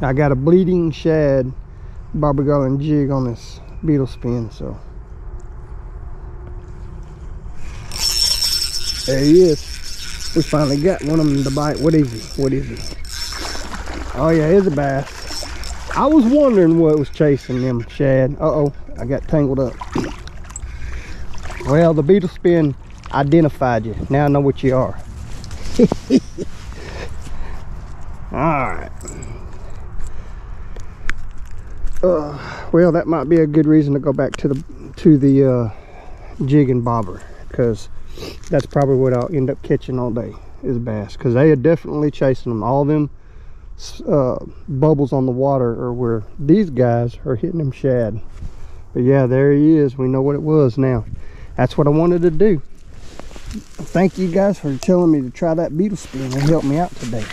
I got a bleeding shad Bobby Garland jig on this beetle spin, so. There he is. We finally got one of them to bite. What is he? What is he? Oh yeah, it's a bass. I was wondering what was chasing them shad. Uh-oh, I got tangled up. Well, the beetle spin identified you. Now I know what you are. All right. Uh, well, that might be a good reason to go back to the to the uh, jig and bobber because that's probably what I'll end up catching all day is bass because they are definitely chasing them. All them uh, bubbles on the water are where these guys are hitting them shad. But yeah, there he is. We know what it was now. That's what I wanted to do. Thank you guys for telling me to try that beetle spin. It helped me out today.